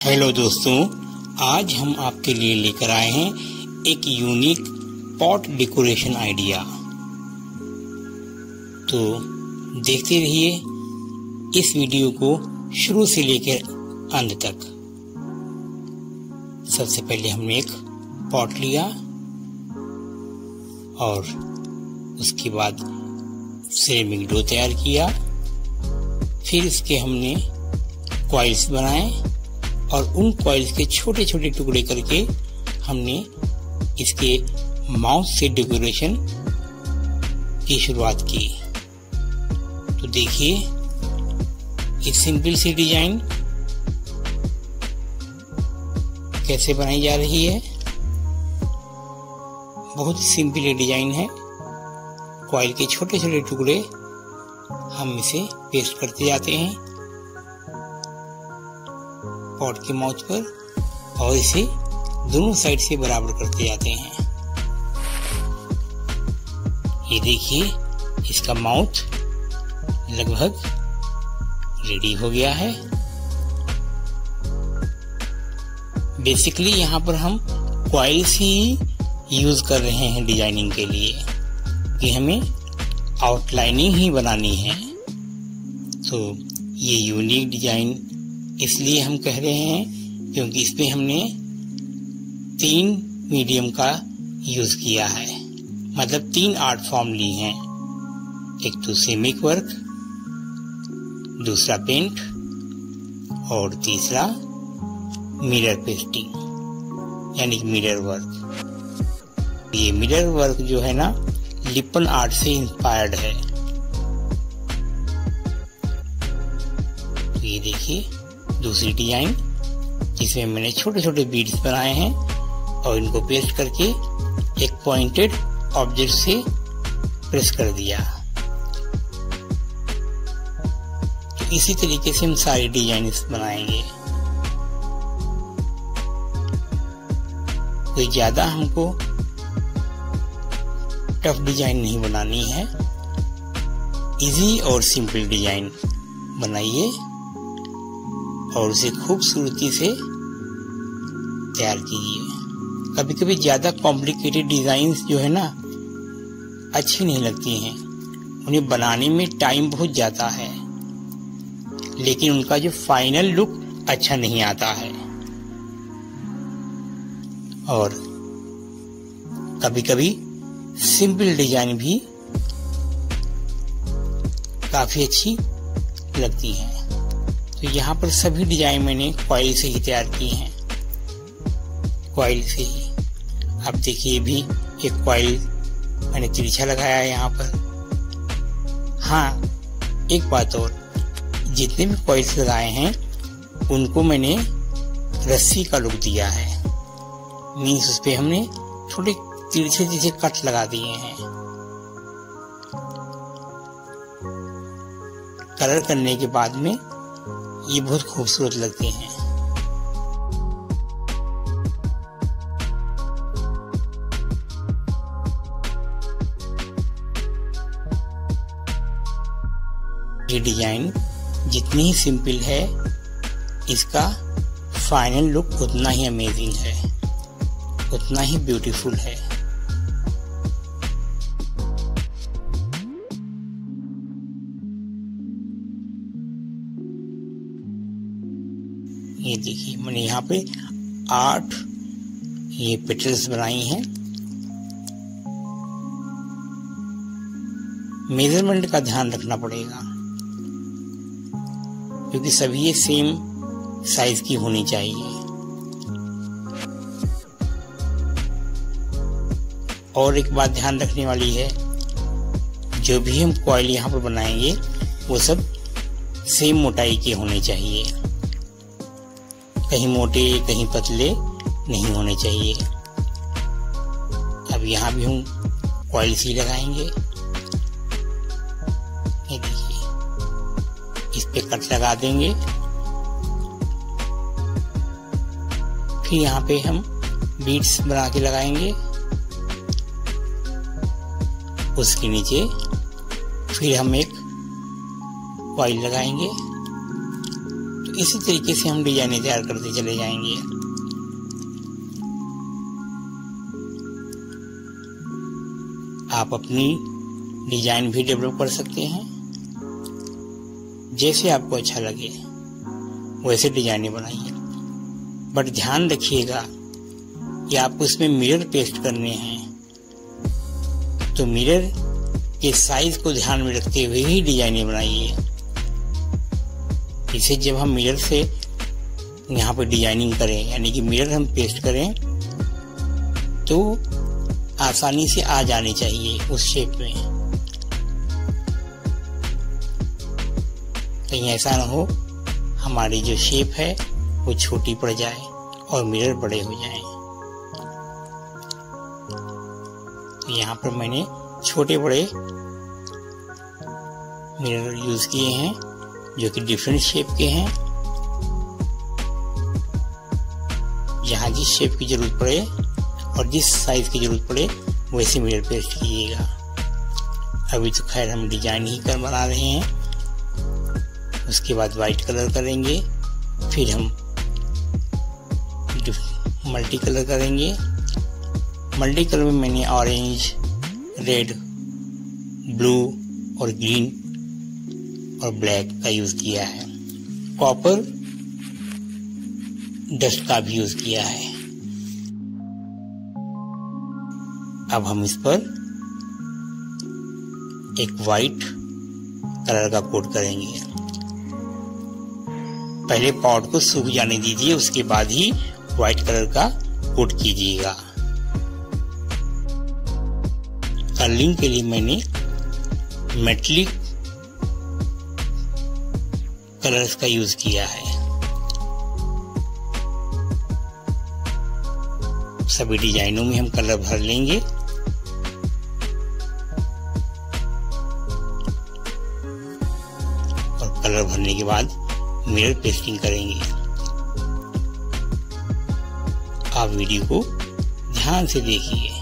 Hello दोस्तों, आज हम आपके लिए लेकर आए हैं एक यूनिक पॉट डेकोरेशन आइडिया। तो देखते रहिए इस वीडियो को शुरू से लेकर अंत तक। सबसे पहले हमने एक पॉट लिया और उसके बाद सिरेमिक डो तैयार किया। फिर इसके हमने कॉइल्स बनाए। और उन कॉइल्स के छोटे छोटे टुकड़े करके हमने इसके माउथ से डेकोरेशन की शुरुआत की। तो देखिए, एक सिंपल सी डिज़ाइन कैसे बनाई जा रही है। बहुत सिंपल डिज़ाइन है। कॉइल के छोटे छोटे टुकड़े हम इसे पेस्ट करते जाते हैं। पॉट के माउथ पर और इसे दोनों साइड से बराबर करते जाते हैं। ये देखिए, इसका माउथ लगभग रेडी हो गया है। बेसिकली यहाँ पर हम क्वाइल्स ही यूज़ कर रहे हैं डिज़ाइनिंग के लिए कि हमें आउटलाइनिंग ही बनानी है। तो ये यूनिक डिज़ाइन इसलिए हम कह रहे हैं, क्योंकि इसमें हमने तीन मीडियम का यूज़ किया है। मतलब तीन आर्ट फॉर्म ली हैं। एक तो सेमिक वर्क दूसरा पेंट और तीसरा मिरर पेस्टिंग यानी मिरर वर्क ये मिरर वर्क जो है ना लिपन आर्ट से इंस्पायर्ड है। ये देखिए। दूसरी डिज़ाइन जिसमें मैंने छोटे छोटे बीड्स बनाए हैं और इनको पेस्ट करके एक पॉइंटेड ऑब्जेक्ट से प्रेस कर दिया। तो इसी तरीके से हम सारी डिज़ाइन बनाएँगे। कोई ज़्यादा हमको टफ डिज़ाइन नहीं बनानी है इजी और सिंपल डिज़ाइन बनाइए। और उसे खूबसूरती से तैयार कीजिए कभी कभी ज़्यादा कॉम्प्लिकेटेड डिज़ाइन जो है ना, अच्छी नहीं लगती हैं। उन्हें बनाने में टाइम बहुत जाता है। लेकिन उनका जो फाइनल लुक अच्छा नहीं आता है। और कभी कभी सिंपल डिज़ाइन भी काफ़ी अच्छी लगती है। तो यहाँ पर सभी डिज़ाइन मैंने कॉइल से ही तैयार किए हैं। कॉइल से ही। अब देखिए भी एक कॉइल मैंने तिरछा लगाया है यहाँ पर। हाँ एक बात और। जितने भी कॉइल्स लगाए हैं, उनको मैंने रस्सी का लुक दिया है। मीन्स उस पर हमने थोड़े तिरछे तिरछे कट लगा दिए हैं। कलर करने के बाद में ये बहुत खूबसूरत लगते हैं। ये डिज़ाइन जितनी ही सिंपल है, इसका फाइनल लुक उतना ही अमेजिंग है, उतना ही ब्यूटीफुल है। ये देखिए, मैंने यहाँ पे आठ ये पेटल्स बनाई हैं। मेज़रमेंट का ध्यान रखना पड़ेगा, क्योंकि सभी ये सेम साइज़ की होनी चाहिए। और एक बात ध्यान रखने वाली है, जो भी हम कॉयल यहाँ पर बनाएँगे, वो सब सेम मोटाई के होने चाहिए। कहीं मोटे, कहीं पतले नहीं होने चाहिए। अब यहाँ भी हम कॉइल सी लगाएँगे। ये देखिए, इस पे कट लगा देंगे। फिर यहाँ पे हम बीट्स बना के लगाएँगे। उसके नीचे फिर हम एक कॉइल लगाएँगे। इसी तरीके से हम डिजाइने तैयार करते चले जाएँगे। आप अपनी डिज़ाइन भी डेवलप कर सकते हैं। जैसे आपको अच्छा लगे, वैसे डिजाइने बनाइए। बट ध्यान रखिएगा कि आपको इसमें मिरर पेस्ट करने हैं। तो मिरर के साइज़ को ध्यान में रखते हुए ही डिजाइने बनाइए। इसे जब हम मिरर से यहाँ पर डिज़ाइनिंग करें, यानी कि मिरर हम पेस्ट करें तो आसानी से आ जाने चाहिए उस शेप में। कहीं ऐसा ना हो, हमारी जो शेप है, वो छोटी पड़ जाए और मिरर बड़े हो जाए। तो यहाँ पर मैंने छोटे बड़े मिरर यूज़ किए हैं। जो कि डिफरेंट शेप के हैं। जहाँ जिस शेप की ज़रूरत पड़े और जिस साइज़ की ज़रूरत पड़े वैसे मिरर पेस्ट कीजिएगा। अभी तो खैर हम डिज़ाइन ही कर बना रहे हैं। उसके बाद वाइट कलर करेंगे, फिर हम मल्टी कलर करेंगे। मल्टी कलर में मैंने ऑरेंज रेड ब्लू और ग्रीन और ब्लैक का यूज़ किया है। कॉपर डस्ट का भी यूज़ किया है। अब हम इस पर एक वाइट कलर का कोट करेंगे। पहले पॉट को सूख जाने दीजिए, उसके बाद ही व्हाइट कलर का कोट कीजिएगा। कर्लिंग के लिए मैंने मेटलिक कलर्स का यूज़ किया है। सभी डिजाइनों में हम कलर भर लेंगे। और कलर भरने के बाद मिरर पेस्टिंग करेंगे। आप वीडियो को ध्यान से देखिए।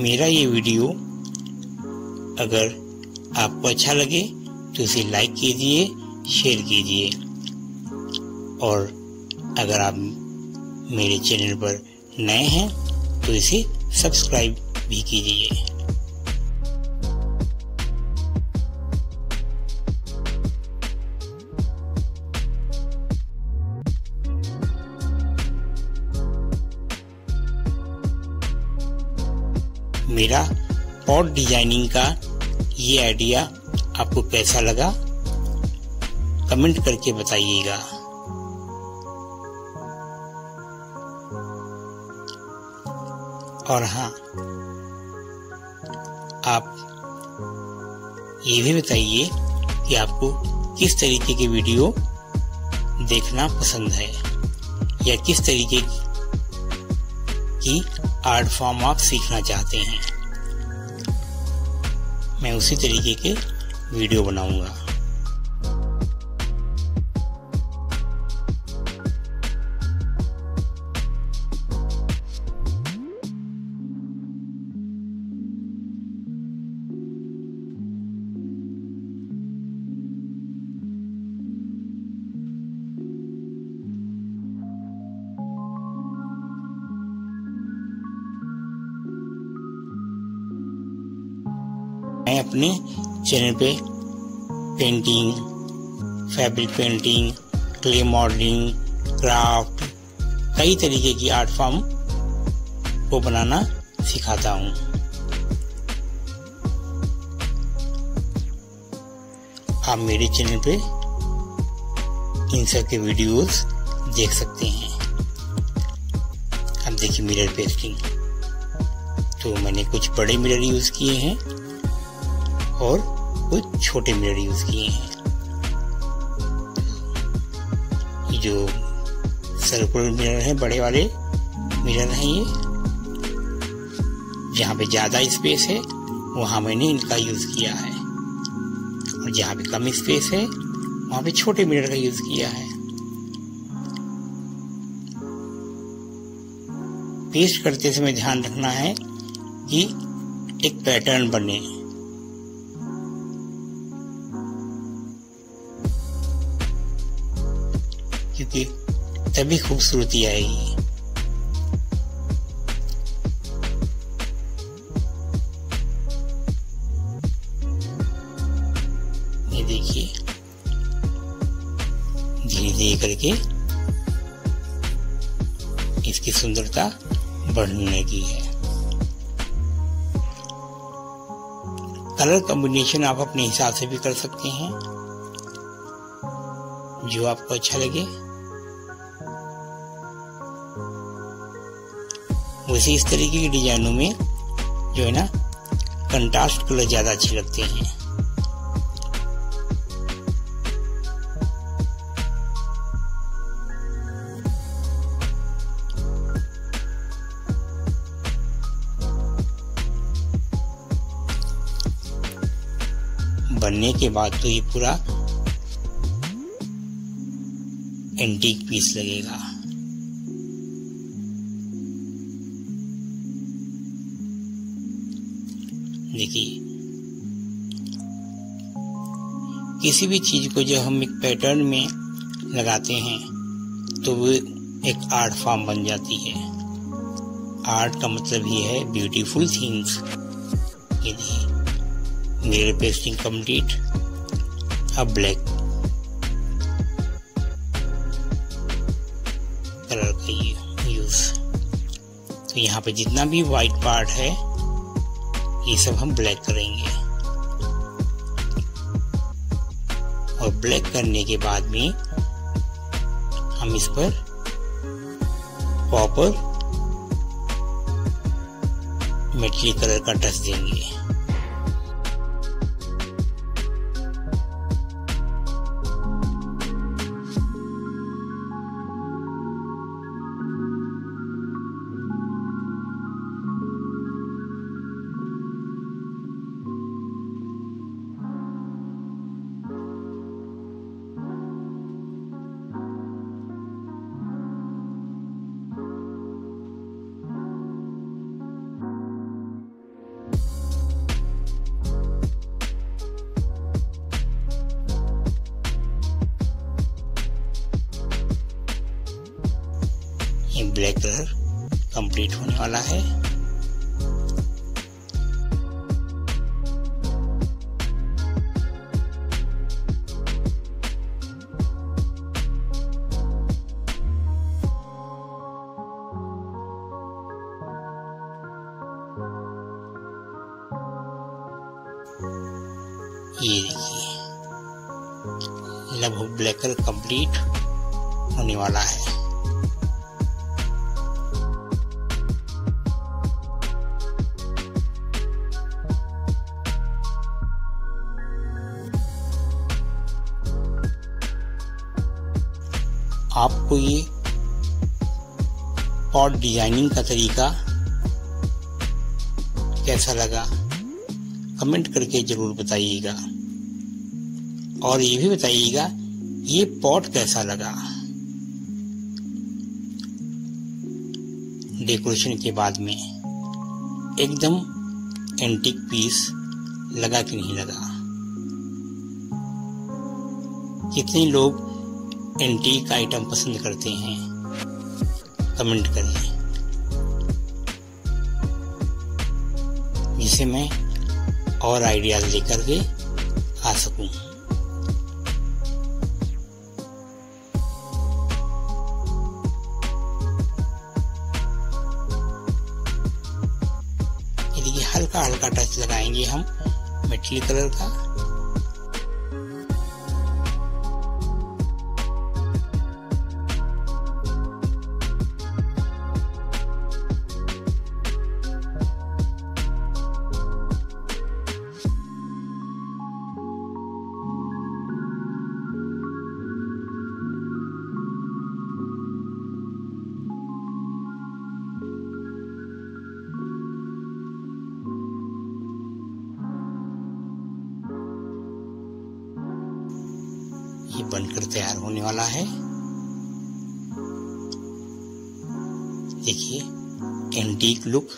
मेरा ये वीडियो अगर आपको अच्छा लगे तो इसे लाइक कीजिए शेयर कीजिए। और अगर आप मेरे चैनल पर नए हैं तो इसे सब्सक्राइब भी कीजिए। मेरा पॉट डिज़ाइनिंग का ये आइडिया आपको कैसा लगा? कमेंट करके बताइएगा। और हाँ आप ये भी बताइए कि आपको किस तरीके के वीडियो देखना पसंद है या किस तरीके की आर्ट फॉर्म आप सीखना चाहते हैं। मैं उसी तरीके के वीडियो बनाऊँगा। मैं अपने चैनल पे painting fabric painting clay modelling craft कई तरीके की आर्ट फॉर्म को बनाना सिखाता हूँ। आप मेरे चैनल पे इन सब के वीडियोस देख सकते हैं। अब देखिए मिरर पेस्टिंग तो मैंने कुछ बड़े मिरर यूज़ किए हैं। और कुछ छोटे मिरर यूज़ किए हैं। जो सर्कुलर मिरर है, बड़े वाले मिरर हैं ये। जहाँ पे ज़्यादा स्पेस है, वहाँ मैंने इनका यूज़ किया है। और जहाँ पे कम स्पेस है, वहाँ पे छोटे मिरर का यूज़ किया है। पेस्ट करते समय ध्यान रखना है कि एक पैटर्न बने। क्योंकि तभी खूबसूरती आएगी। ये देखिए, धीरे धीरे करके इसकी सुंदरता बढ़ने की है। कलर कॉम्बिनेशन आप अपने हिसाब से भी कर सकते हैं। जो आपको अच्छा लगे वैसे इस तरीके की डिजाइनों में जो है ना कंट्रास्ट कलर ज़्यादा अच्छे लगते हैं। बनने के बाद तो ये पूरा एंटीक पीस लगेगा। देखिए। किसी भी चीज़ को जब हम एक पैटर्न में लगाते हैं तो वो एक आर्ट फॉर्म बन जाती है। आर्ट का मतलब ही है ब्यूटीफुल थिंग्स ये देखिए मेरे पेस्टिंग कंप्लीट अब ब्लैक कलर का ये यूज़ तो यहाँ पे जितना भी व्हाइट पार्ट है ये सब हम ब्लैक करेंगे। और ब्लैक करने के बाद में हम इस पर कॉपर मेटली कलर का टच देंगे। ब्लैक कलर कंप्लीट होने वाला है। ये देखिए, लगभग ब्लैक कलर कंप्लीट होने वाला है। आपको ये पॉट डिज़ाइनिंग का तरीका कैसा लगा? कमेंट करके ज़रूर बताइएगा। और ये भी बताइएगा, ये पॉट कैसा लगा? डेकोरेशन के बाद में एकदम एंटिक पीस लगा कि नहीं लगा? कितने लोग एंटीक आइटम पसंद करते हैं कमेंट करें जिसे मैं और आइडियाज़ लेकर के आ सकूँ। हल्का हल्का टच लगाएँगे हम मेटली कलर का। ये बनकर तैयार होने वाला है। देखिए एंटीक लुक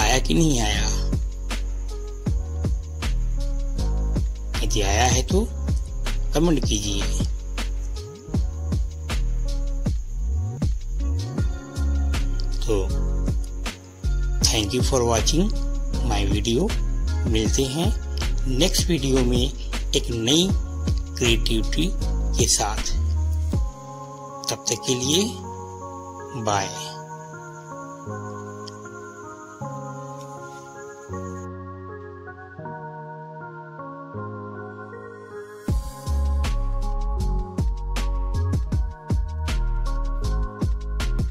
आया कि नहीं आया? यदि आया है तो कमेंट कीजिए। तो thank you for watching my video मिलते हैं नेक्स्ट वीडियो में एक नई क्रिएटिविटी के साथ। तब तक के लिए बाय